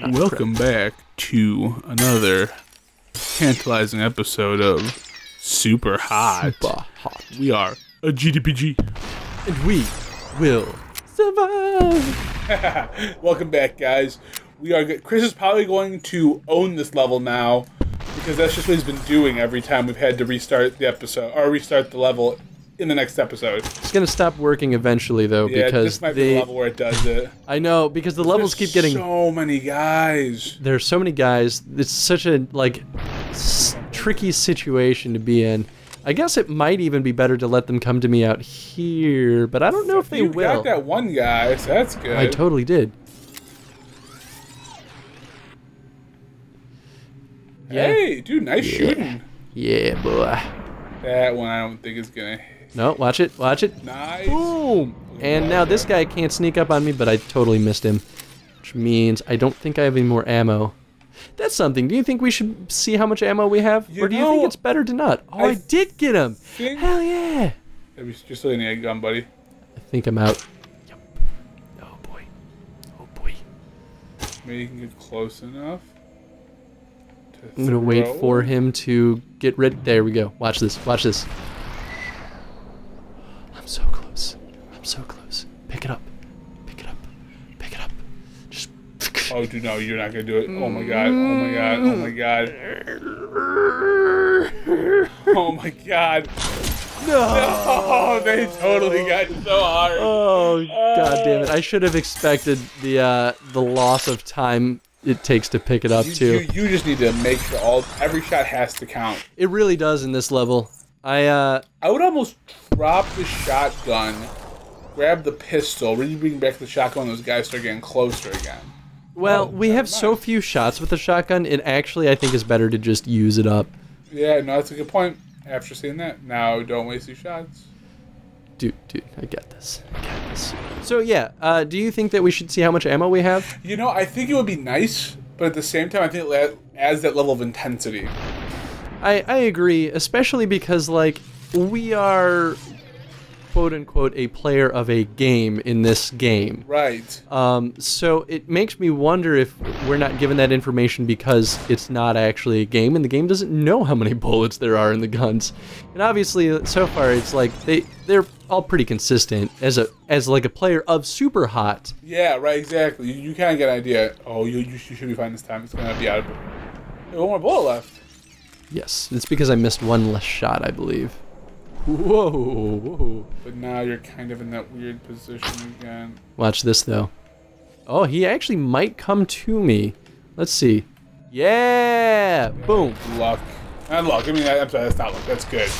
Welcome back to another tantalizing episode of Super Hot. Super hot. We are a GDPG. And we will survive. Welcome back, guys. We are. Good. Chris is probably going to own this level now because that's just what he's been doing every time we've had to restart the episode or restart the level in the next episode. It's gonna stop working eventually though Yeah, because this might be the level where it does it. I know because the levels There's keep getting so many guys. there's so many guys. It's such a like s- tricky situation to be in. I guess it might even be better to let them come to me out here, but I don't know if they you will. got that one guy, so that's good. I totally did. Yeah. Hey, dude, nice shooting. Yeah, boy. That one I don't think is gonna. No, watch it, watch it. Nice. Boom! And now this guy can't sneak up on me, but I totally missed him. Which means I don't think I have any more ammo. That's something. Do you think we should see how much ammo we have? You or do you think it's better to not? Oh, I, I did get him! think- Hell yeah! You're still in a gun, buddy. I think I'm out. Yep. Oh boy. Oh boy. Maybe you can get close enough. To I'm gonna wait for him to get ready. There we go. Watch this. Watch this. I'm so close. I'm so close. Pick it up. Pick it up. Pick it up. Just. Oh, dude, no, you're not gonna do it. Oh my god. Oh my god. Oh my god. Oh my god. No! Oh, they totally got so hard. Oh god damn it! I should have expected the uh, the loss of time it takes to pick it up You, too. you, you just need to make sure all every shot has to count. It really does in this level. I uh I would almost drop the shotgun, grab the pistol, really bring back the shotgun when those guys start getting closer again. well Oh, we have so few shots with the shotgun. It actually I think is better to just use it up. Yeah, no, that's a good point. After seeing that, now don't waste your shots. Dude, dude, I get this. I get this. So yeah, uh, do you think that we should see how much ammo we have? You know, I think it would be nice, but at the same time, I think it la- adds that level of intensity. I I agree, especially because like we are quote unquote a player of a game in this game. Right. Um, so it makes me wonder if we're not given that information because it's not actually a game, and the game doesn't know how many bullets there are in the guns. And obviously, so far, it's like they they're all pretty consistent as a as like a player of Super Hot. Yeah, right, exactly. You, you kind of get an idea. Oh, you, you should be fine this time. It's going to be out of one more bullet left. Yes, it's because I missed one less shot, I believe. Whoa, whoa. But now you're kind of in that weird position again. Watch this though. Oh, he actually might come to me. Let's see. Yeah! Boom. Luck. Not luck. I mean, I'm sorry, that's not luck. That's good.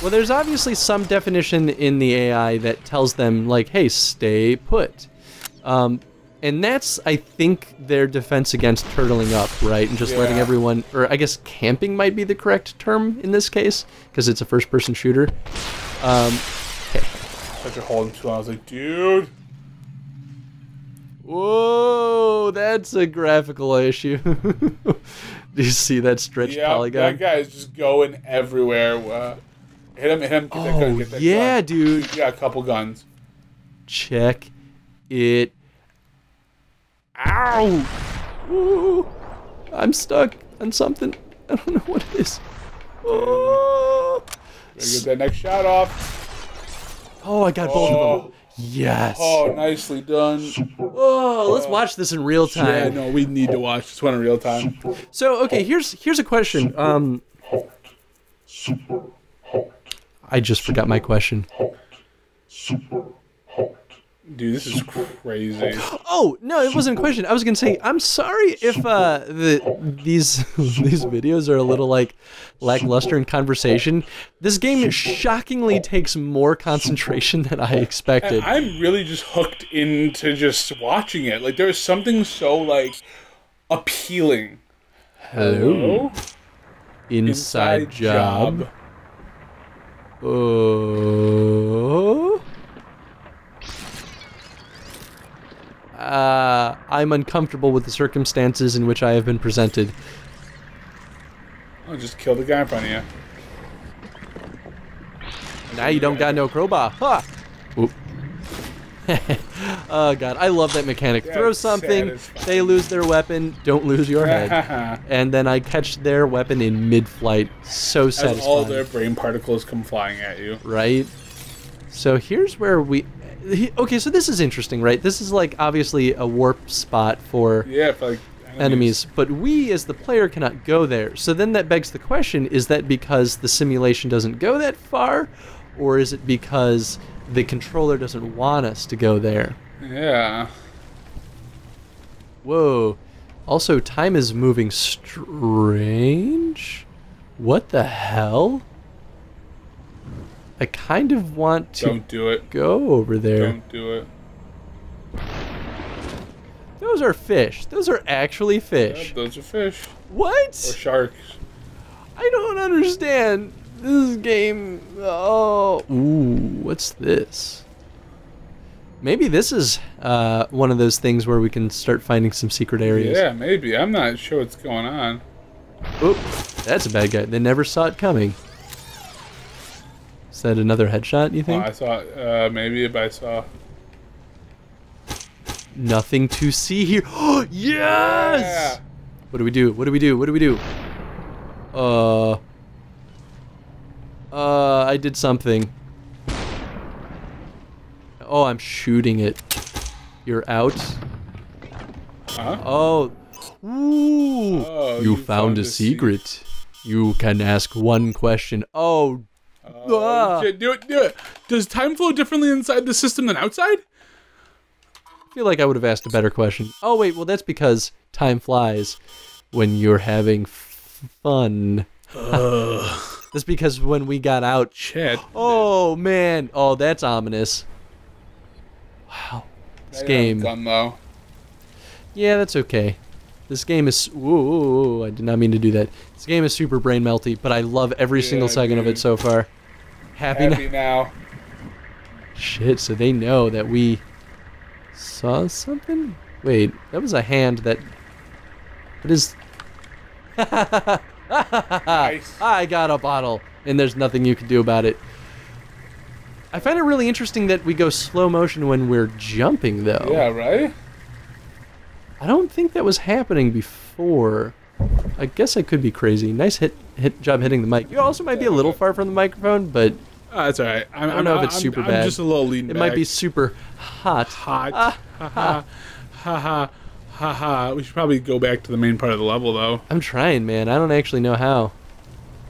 Well, there's obviously some definition in the AI that tells them, like, hey, stay put. Um, and that's, I think, their defense against turtling up, right? And just letting everyone, or I guess camping might be the correct term in this case, because it's a first person shooter. Um, Such a holding long. I was like, dude. whoa, that's a graphical issue. Do you see that stretched Yeah, polygon? that guy is just going everywhere. Uh, hit him, hit him. Get that gun, Oh, get that yeah, gun. dude. You got a couple guns. check it out. Ooh, I'm stuck on something. I don't know what it is. Oh, get that next shot off. oh I got both of Oh. them. Yes. Oh, nicely done. Oh, let's watch this in real time. Yeah, no, we need to watch this one in real time. So, okay, here's here's a question. Um, I just forgot my question. Dude, this is crazy. Oh no, it wasn't a question. I was gonna say I'm sorry if uh, the these these videos are a little like lackluster in conversation. This game shockingly takes more concentration than I expected. I'm really just hooked into just watching it. Like, there's something so, like, appealing. Hello, inside, job. Oh. Uh, I'm uncomfortable with the circumstances in which I have been presented. I'll just kill the guy in front of you. Now you don't got no crowbar. Ha! Oop. Oh god, I love that mechanic. That's Throw something, satisfying. they lose their weapon, don't lose your head. and then I catch their weapon in mid-flight. So satisfying. As all their brain particles come flying at you. right? So here's where we. He- Okay, so this is interesting, right? This is like obviously a warp spot for Yeah, for like enemies, but we as the player cannot go there. So then that begs the question is that because the simulation doesn't go that far, or is it because the controller doesn't want us to go there? Yeah. Whoa. Also, time is moving strange. What the hell? I kind of want to Don't do it. go over there. Don't do it. Those are fish. Those are actually fish. those are fish. What? Or sharks. I don't understand. This game. Oh. Ooh, what's this? Maybe this is uh, one of those things where we can start finding some secret areas. Yeah, maybe. I'm not sure what's going on. Oop, that's a bad guy. They never saw it coming. Is that another headshot, you Oh, think? I thought uh, maybe if I saw. Nothing to see here. yes! Yeah. What do we do? What do we do? What do we do? Uh. Uh, I did something. Oh, I'm shooting it. You're out. Huh? Oh. Ooh. Oh, you, found, a secret. You can ask one question. Oh, Oh, Ah. shit, do it, do it. Does time flow differently inside the system than outside? I feel like I would have asked a better question. Oh, wait, well, that's because time flies when you're having fun. that's because when we got out. Shit. Oh, man. Oh, that's ominous. Wow. This game. Gun though. Yeah, that's okay. This game is. Ooh, I did not mean to do that. This game is super brain melty, but I love every single Yeah, second of it so far. Happy, now. Now. Shit, so they know that we saw something? Wait, that was a hand that. What is. Nice. I got a bottle, and there's nothing you can do about it. I find it really interesting that we go slow motion when we're jumping, though. Yeah, right? I don't think that was happening before. I guess I could be crazy. Nice hit, hit job hitting the mic. You also might be a little far from the microphone, but Oh, that's all right. I'm, I don't know if it's I'm- super I'm bad. just a little lean it back. might be super hot. hot. Ah, ha ha ha ha ha ha. We should probably go back to the main part of the level though. I'm trying, man. I don't actually know how.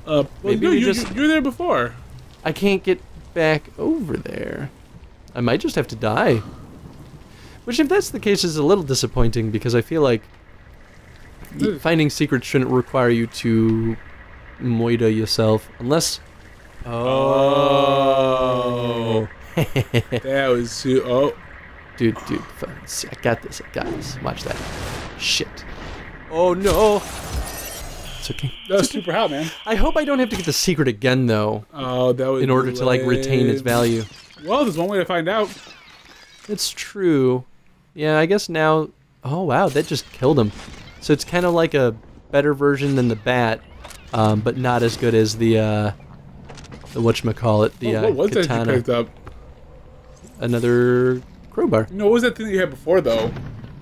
Uh, well, Maybe no, we you, just- you, you were there before. I can't get back over there. I might just have to die. Which, if that's the case, is a little disappointing because I feel like finding secrets shouldn't require you to moida yourself, unless. Oh. that was too. Oh, Dude, dude, fuck, s- I got this. I got this. Watch that. Shit. Oh no. It's okay. that was super hot, man. I hope I don't have to get the secret again, though, Oh, that was in order to like retain its value. Well, there's one way to find out. It's true. Yeah, I guess now. Oh wow, that just killed him. So it's kind of like a better version than the bat, um, but not as good as the uh, the whatchamacallit, the what, uh, what was that you katana. picked up? Another crowbar. No, what was that thing that you had before though?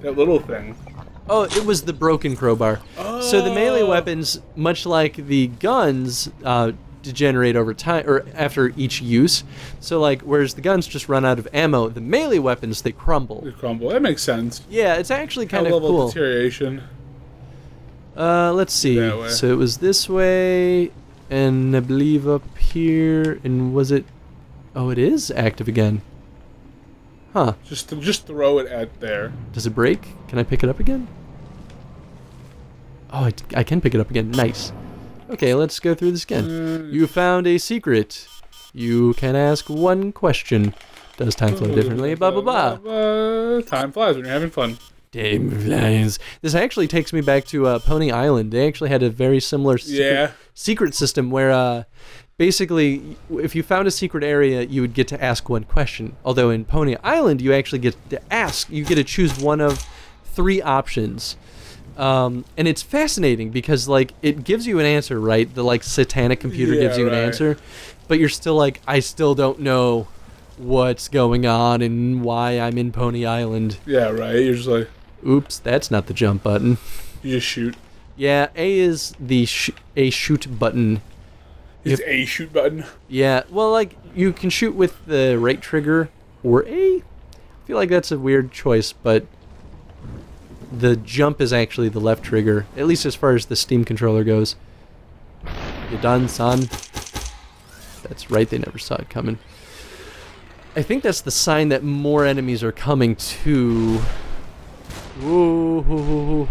That little thing. Oh, it was the broken crowbar. Oh. So the melee Oh. weapons, much like the guns, uh, degenerate over time or after each use. So like, whereas the guns just run out of ammo, the melee weapons they crumble. The crumble. That makes sense. Yeah, it's actually kind of level cool. deterioration. Uh, let's see. So it was this way, and I believe up here, and was it? Oh, it is active again. Huh? Just just throw it at there. Does it break? Can I pick it up again? Oh, I, I can pick it up again. Nice. Okay, let's go through this again. Uh, You found a secret. You can ask one question. Does time flow differently? Blah blah blah. blah. Time flies when you're having fun. Time flies. This actually takes me back to uh, Pony Island. They actually had a very similar secret, Yeah. secret system where uh, basically, if you found a secret area, you would get to ask one question. Although in Pony Island, you actually get to ask. You get to choose one of three options. Um, and it's fascinating because like it gives you an answer, right? The like satanic computer Yeah, gives you an answer, but you're still like, I still don't know what's going on and why I'm in Pony Island. Yeah, right. You're just like Oops, that's not the jump button. you just shoot. Yeah, A is the sh- a shoot button. It's a shoot button. Yeah, well, like you can shoot with the right trigger or A. I feel like that's a weird choice, but the jump is actually the left trigger, at least as far as the Steam controller goes. You done, son? That's right, they never saw it coming. I think that's the sign that more enemies are coming to. Oh,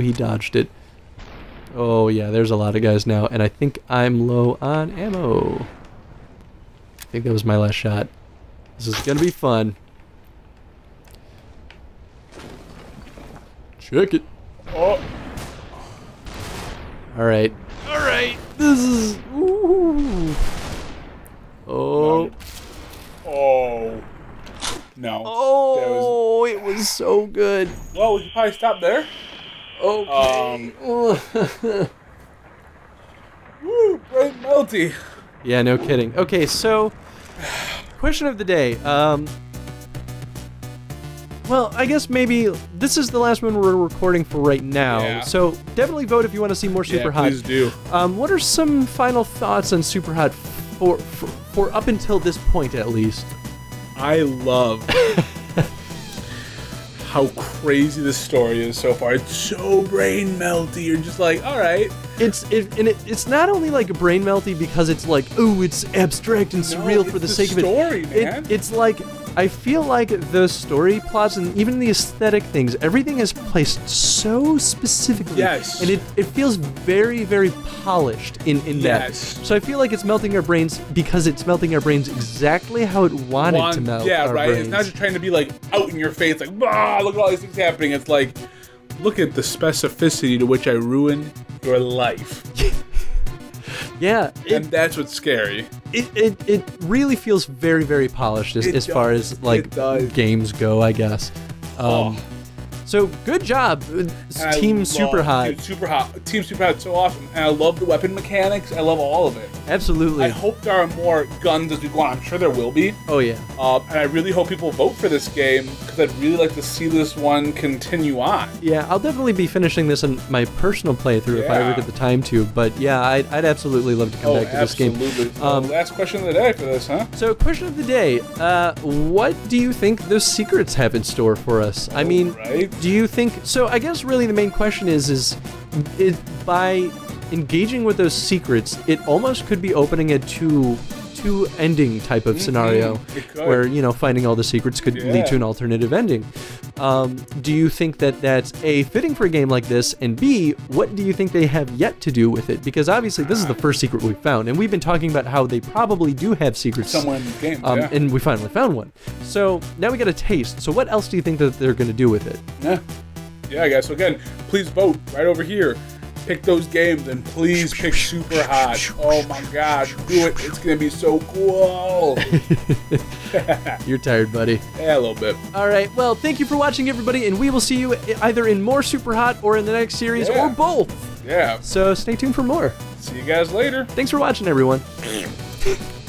he dodged it. Oh yeah, there's a lot of guys now, and I think I'm low on ammo. I think that was my last shot. This is gonna be fun. Check it. Oh, All right. All right. This is. Ooh. Oh. oh, no. Oh, it was so good. Well, we should probably stop there. Okay. Um, Woo, brain melty. yeah, no kidding. Okay, so question of the day. Um, well, I guess maybe this is the last one we're recording for right now. Yeah. So definitely vote if you want to see more Super yeah, Hot. Please do. Um, what are some final thoughts on Super Hot for, for for up until this point at least? I love how crazy this story is so far. It's so brain melty. You're just like, all right. It's it, and it, it's not only like brain melty because it's like oh it's abstract and No, surreal it's for the, the sake of it. story, It- It's like I feel like the story plots and even the aesthetic things, everything is placed so specifically. Yes. And it, it feels very very polished in in Yes. that. So I feel like it's melting our brains because it's melting our brains exactly how it wanted One- to melt. yeah, right. Brains. It's not just trying to be like out in your face, like, bah, look at all these things happening. It's like, look at the specificity to which I ruined your life. Yeah. It, and that's what's scary. it, it, it really feels very very polished as, It as far as like games go i guess um, Oh. So good job team super hot Dude, super hot. Team super hot. So awesome. And I love the weapon mechanics. I love all of it. absolutely I hope there are more guns as we go on. I'm sure there will be. oh yeah Uh, and I really hope people vote for this game because I'd really like to see this one continue on. yeah i'll definitely be finishing this in my personal playthrough if i ever get the time to but yeah i'd, I'd absolutely love to come Oh, back to this game absolutely. Um, last question of the day for this, huh? so question of the day uh, what do you think those secrets have in store for us i mean right. Do you think so i guess really the main question is is it by engaging with those secrets it almost could be opening a two two ending type of scenario Mm-hmm. It where you know finding all the secrets could lead to an alternative ending um, do you think that that's a fitting for a game like this and b what do you think they have yet to do with it because obviously this is the first secret we've found and we've been talking about how they probably do have secrets Somewhere in the game. um, yeah. and we finally found one so now we got a taste so what else do you think that they're going to do with it yeah. Yeah, guys. So again, please vote right over here. Pick those games and please pick Super Hot. Oh my God, do it! It's gonna be so cool. You're tired, buddy. yeah, a little bit. All right. Well, thank you for watching, everybody, and we will see you either in more Super Hot or in the next series Yeah. or both. Yeah. So stay tuned for more. See you guys later. Thanks for watching, everyone.